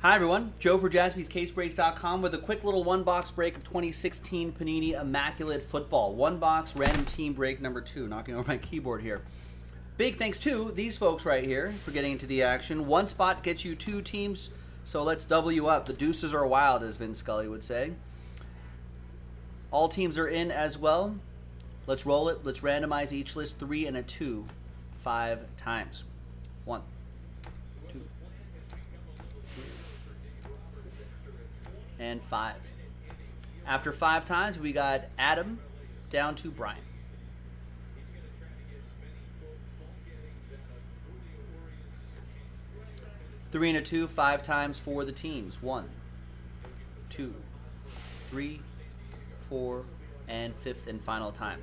Hi everyone, Joe for jaspyscasebreaks.com with a quick little one box break of 2016 Panini Immaculate Football. One box random team break number two, knocking over my keyboard here. Big thanks to these folks right here for getting into the action. One spot gets you two teams, so let's double you up. The deuces are wild, as Vin Scully would say. All teams are in as well. Let's roll it. Let's randomize each list three and a two, five times. One, and five. After five times, we got Adam down to Brian. Three and a two, five times for the teams. One, two, three, four, and fifth and final time.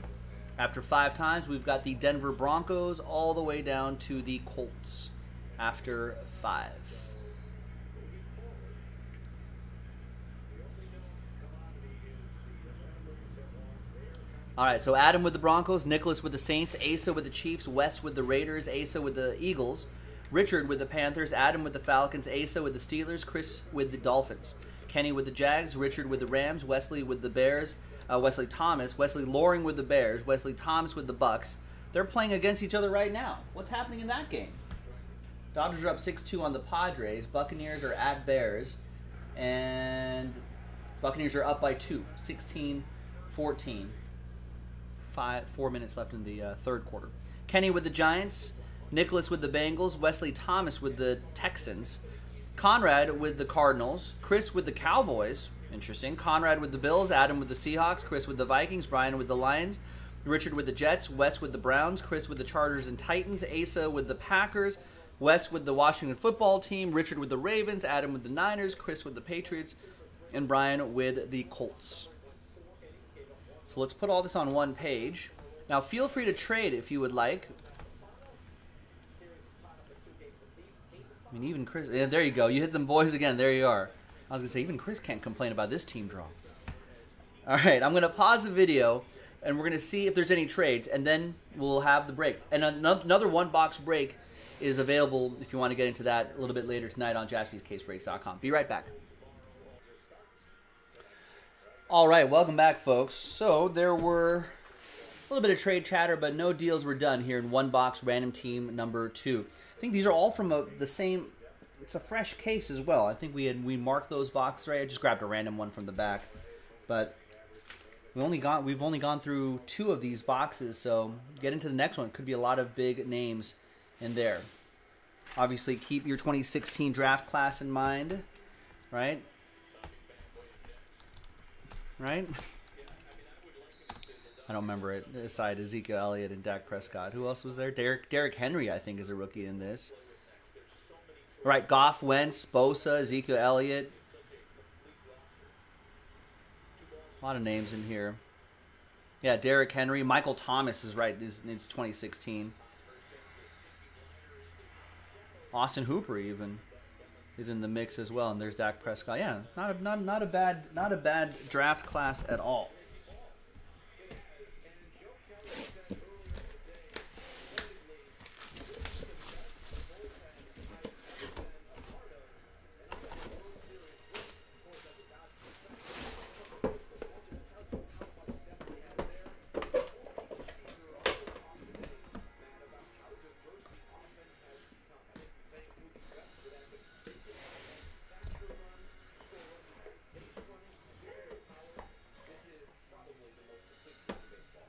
After five times, we've got the Denver Broncos all the way down to the Colts after five. All right, so Adam with the Broncos, Nicholas with the Saints, Asa with the Chiefs, Wes with the Raiders, Asa with the Eagles, Richard with the Panthers, Adam with the Falcons, Asa with the Steelers, Chris with the Dolphins, Kenny with the Jags, Richard with the Rams, Wesley with the Bears, uh, Wesley Thomas, Wesley Loring with the Bears, Wesley Thomas with the Bucks. They're playing against each other right now. What's happening in that game? Dodgers are up 6-2 on the Padres. Buccaneers are at Bears. And Buccaneers are up by two, 16-14. Five, four minutes left in the uh, third quarter. Kenny with the Giants. Nicholas with the Bengals. Wesley Thomas with the Texans. Conrad with the Cardinals. Chris with the Cowboys. Interesting. Conrad with the Bills, Adam with the Seahawks, Chris with the Vikings, Brian with the Lions, Richard with the Jets, Wes with the Browns, Chris with the Chargers and Titans, Asa with the Packers, Wes with the Washington football team, Richard with the Ravens, Adam with the Niners, Chris with the Patriots, and Brian with the Colts. So let's put all this on one page. Now feel free to trade if you would like. I mean, even Chris. Yeah, there you go. You hit them boys again. There you are. I was going to say, even Chris can't complain about this team draw. All right, I'm going to pause the video, and we're going to see if there's any trades, and then we'll have the break. And another one-box break is available if you want to get into that a little bit later tonight on jaspyscasebreaks.com. Be right back. All right, welcome back, folks. So there were a little bit of trade chatter, but no deals were done here in one box random team number two. I think these are all from a, the same it's a fresh case as well. I think we had we marked those boxes right. I just grabbed a random one from the back, but we only got we've only gone through two of these boxes. So get into the next one. Could be a lot of big names in there. Obviously, keep your 2016 draft class in mind, right? Right. I don't remember it. Aside Ezekiel Elliott and Dak Prescott, who else was there? Derek Derrick Henry, I think, is a rookie in this. Right, Goff, Wentz, Bosa, Ezekiel Elliott. A lot of names in here. Yeah, Derrick Henry. Michael Thomas is right. It's, it's 2016. Austin Hooper even is in the mix as well, and there's Dak Prescott. Yeah, not a not not a bad not a bad draft class at all.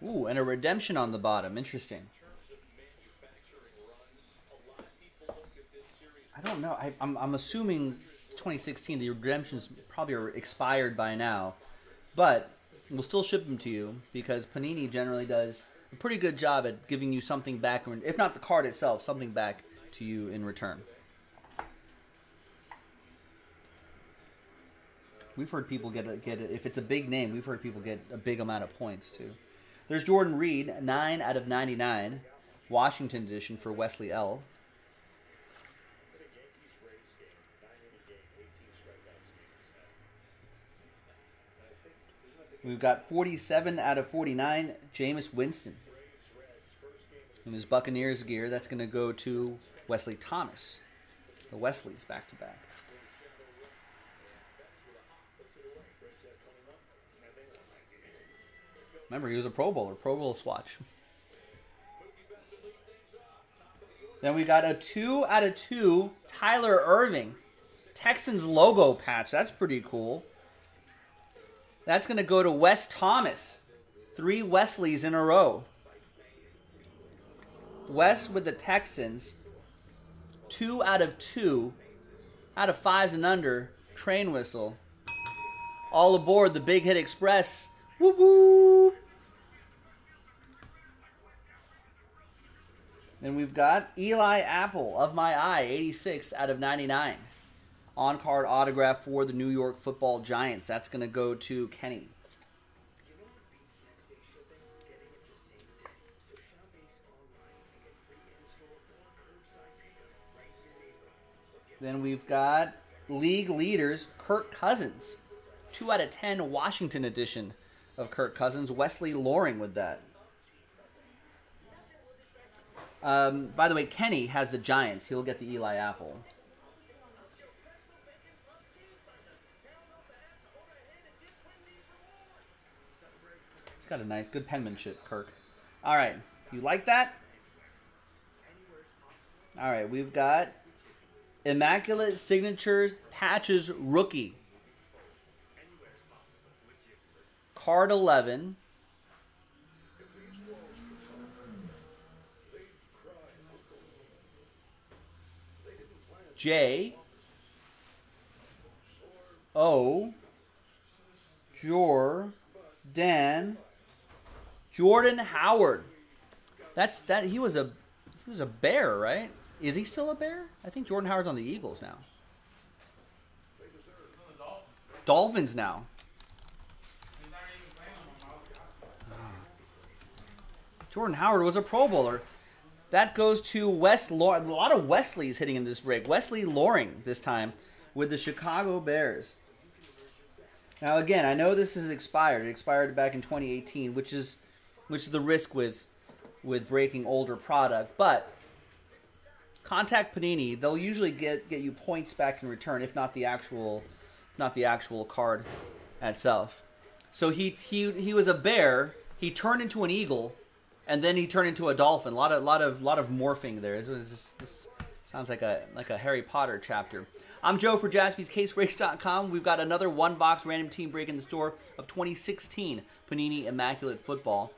Ooh, and a redemption on the bottom. Interesting. I don't know. I, am I'm, I'm assuming 2016, the redemptions probably are expired by now. But we'll still ship them to you because Panini generally does a pretty good job at giving you something back, if not the card itself, something back to you in return. We've heard people get a, get a, if it's a big name. We've heard people get a big amount of points too. There's Jordan Reed, 9 out of 99. Washington edition for Wesley L. We've got 47 out of 49, Jameis Winston. In his Buccaneers gear, that's going to go to Wesley Thomas. The Wesleys back to back. Remember, he was a Pro Bowler, Pro Bowl swatch. Then we got a two out of two Tyler Ervin. Texans logo patch. That's pretty cool. That's going to go to Wes Thomas. Three Wesleys in a row. Wes with the Texans. Two out of two. Out of fives and under. Train whistle. All aboard the Big Hit Express. Whoop whoop. Then we've got Eli Apple of my eye, 86 out of 99. On card autograph for the New York football Giants. That's going to go to Kenny. Then we've got league leaders Kirk Cousins. 2 out of 10 Washington edition of Kirk Cousins. Wesley Loring with that. Um, by the way, Kenny has the Giants. He'll get the Eli Apple. He's got a nice, good penmanship, Kirk. All right, you like that? All right, we've got Immaculate Signatures Patches Rookie. Card 11. J O Jordan Jordan Howard. That's that he was a he was a bear, right? Is he still a bear? I think Jordan Howard's on the Eagles now. Dolphins now. Jordan Howard was a Pro Bowler. That goes to Wes. Lor- a lot of Wesleys hitting in this break. Wesley Loring this time with the Chicago Bears. Now again, I know this is expired. It expired back in 2018, which is which is the risk with with breaking older product. But contact Panini, they'll usually get get you points back in return, if not the actual not the actual card itself. So he he he was a bear. He turned into an eagle and then he turned into a dolphin. A lot of lot of lot of morphing there. This, this, this sounds like a like a Harry Potter chapter. I'm Joe for JaspysCaseBreaks.com. We've got another one box random team break in the store of 2016 Panini Immaculate Football.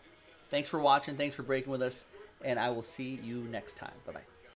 Thanks for watching. Thanks for breaking with us, and I will see you next time. Bye bye.